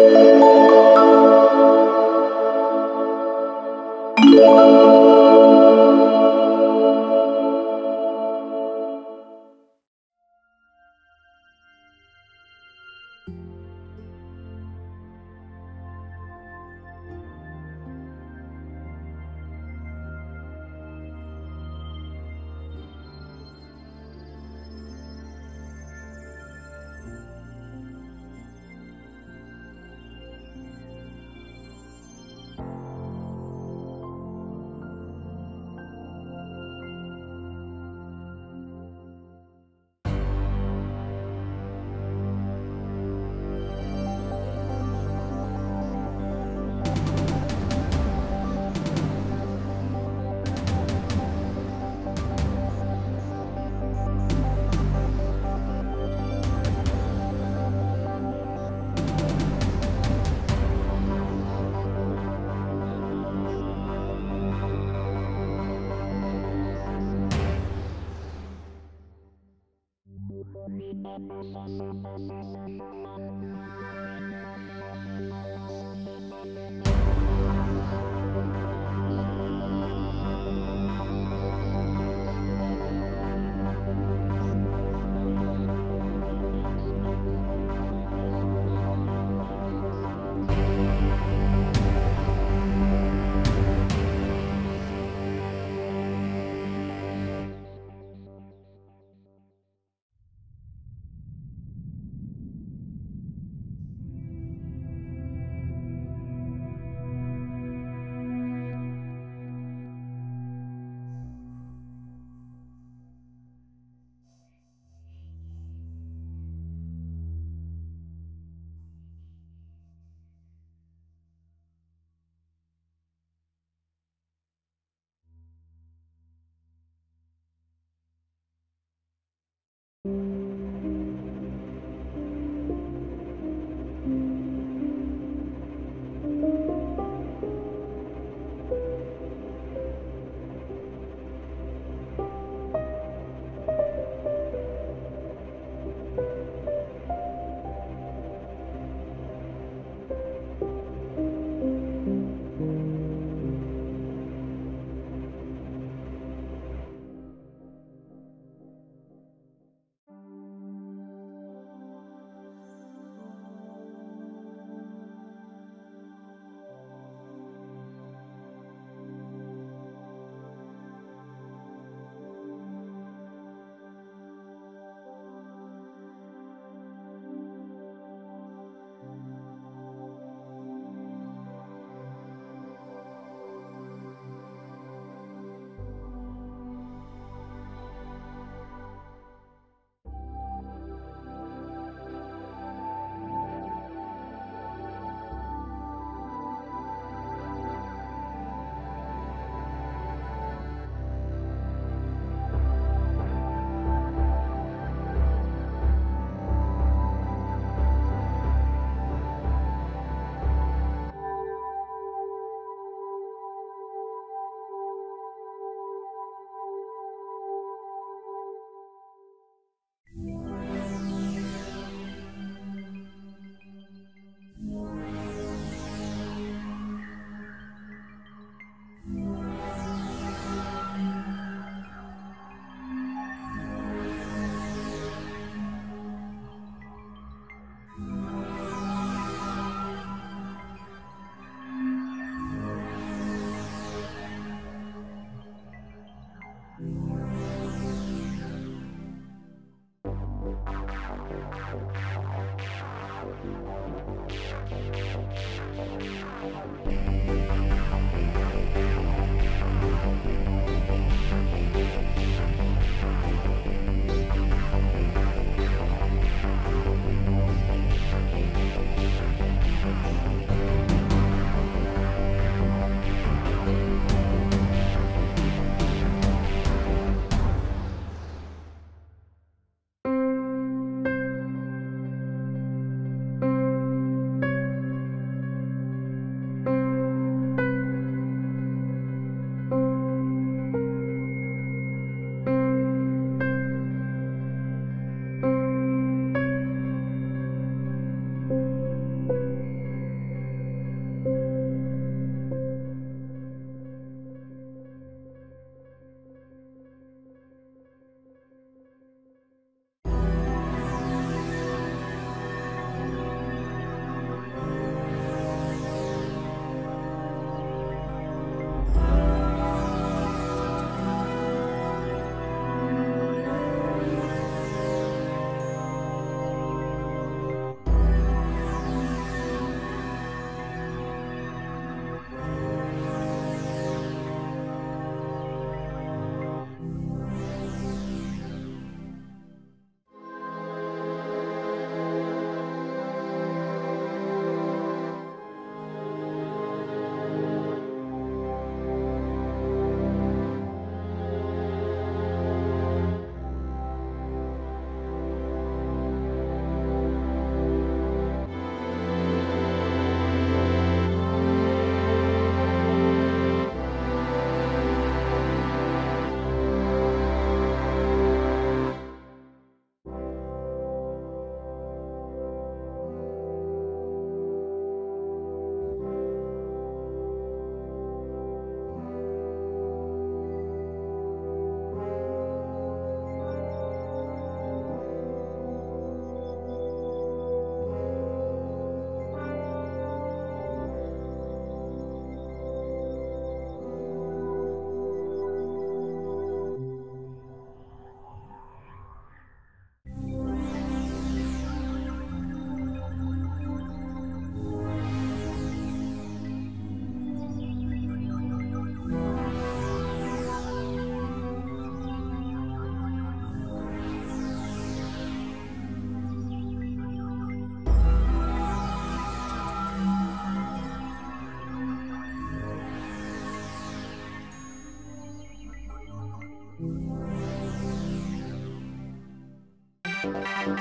Música